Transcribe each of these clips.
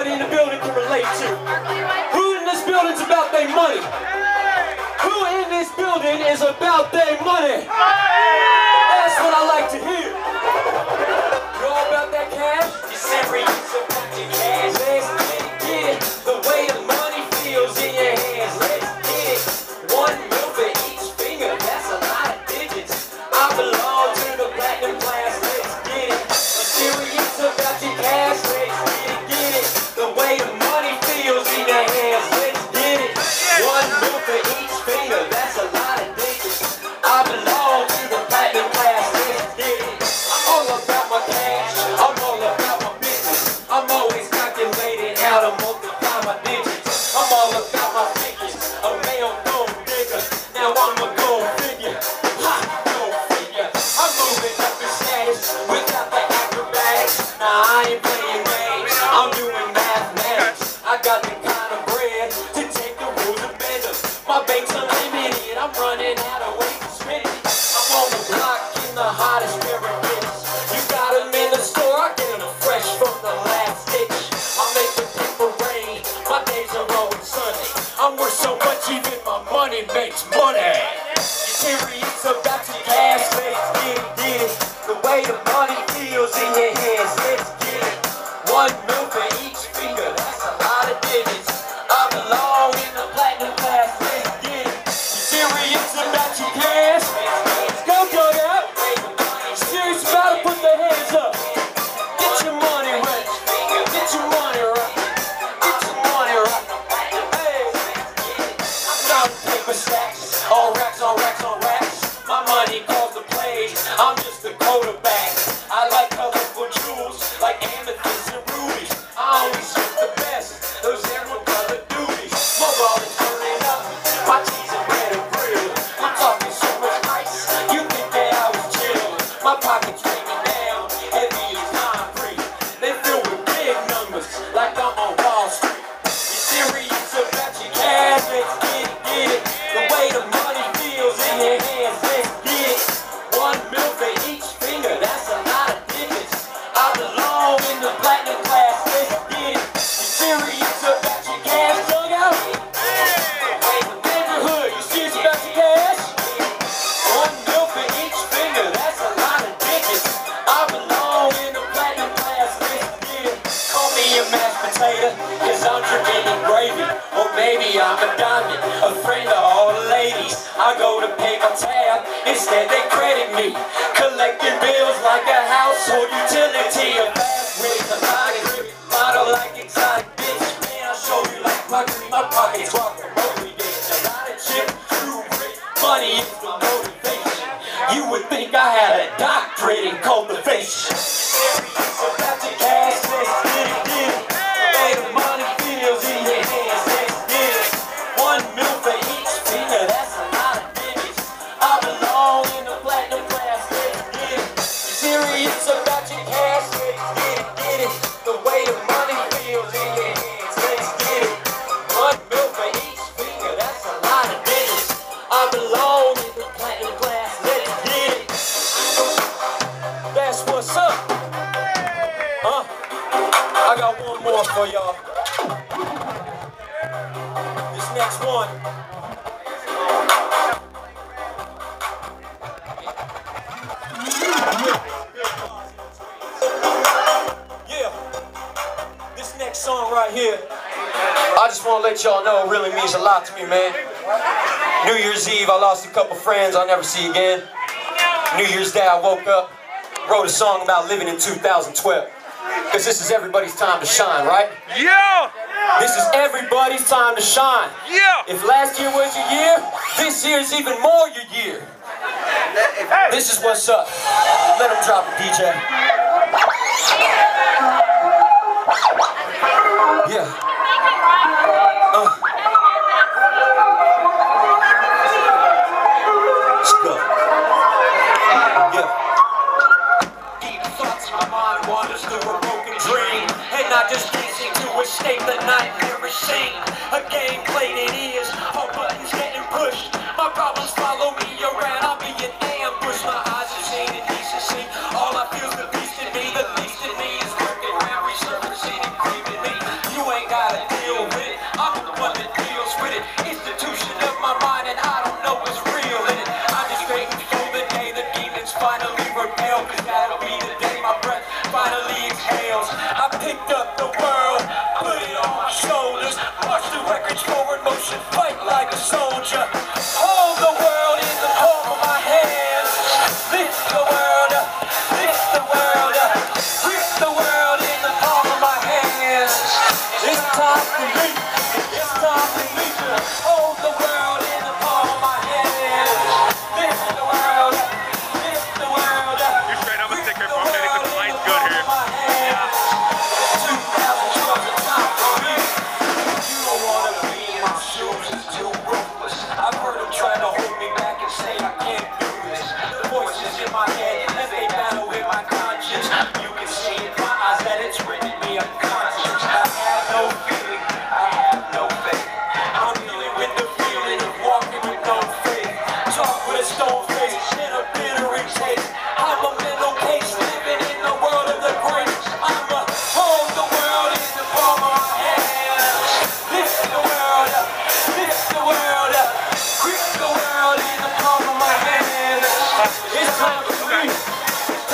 everybody in the building can relate to. Who in this building is about their money? Who in this building is about their money? That's what I like to hear. Even my money makes money. Serious about your cash? Let's get it, get it. The way the money feels in your hands. Let's get it. One mil for each finger. That's a lot of digits. I belong in the platinum class. Let's get it. Serious about your cash? I'm just a quarterback. I like colorful jewels like amethysts and rubies. I always shoot the best. Those emerald colored duties. My wallet's turning up. My cheese and bread are grilled. I'm talking so much ice. You think that I was chill. My pockets potato, cause I'm dripping in gravy. Or maybe I'm a diamond, a friend of all the ladies. I go to pay my tab, instead they credit me. Collecting bills like a household utility. A fast with a pocket, model like exotic bitch. Man, I'll show you like puckery, my pockets walk remotely. A lot of chip, true grit, money is the motivation. You would think I had a doctorate in cultivation. That's what's up. Huh? I got one more for y'all. This next one. Yeah. This next song right here. I just want to let y'all know it really means a lot to me, man. New Year's Eve, I lost a couple friends I'll never see again. New Year's Day, I woke up, wrote a song about living in 2012. Because this is everybody's time to shine, right? Yeah! This is everybody's time to shine. Yeah! If last year was your year, this year is even more your year. This is what's up. Let him drop it, DJ. Escape the It's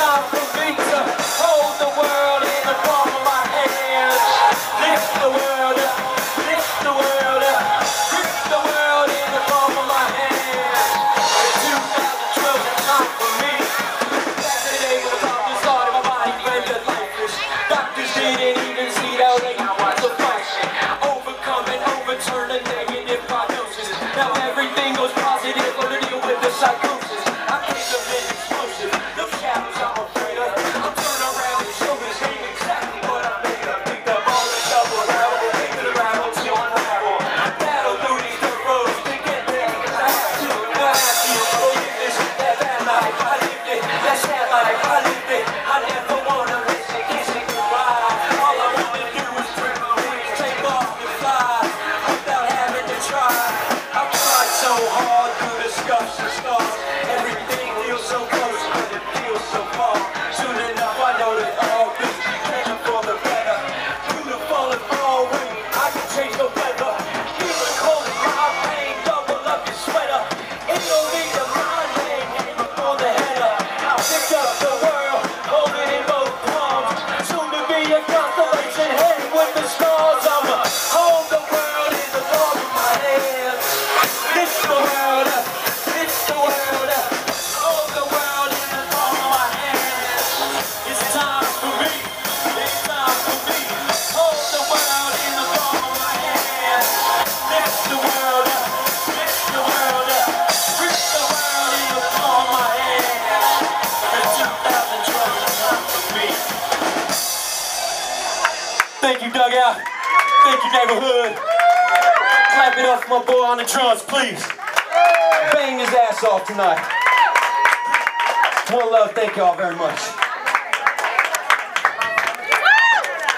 Stop. Let's. dugout. Thank you, Kneighborhood. Clap it up for my boy on the drums, please. Bang his ass off tonight. One love, thank y'all very much.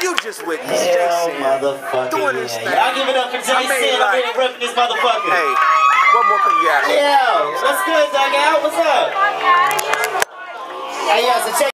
You just witnessed Hell J.Sin motherfucking doing yeah. this thing. Y'all give it up for J.Sin. I'm here I'm repping this motherfucker. Hey, one more for you. Yeah. what's good, dugout? What's up? Hey, y'all, so check.